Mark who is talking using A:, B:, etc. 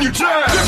A: on your jab.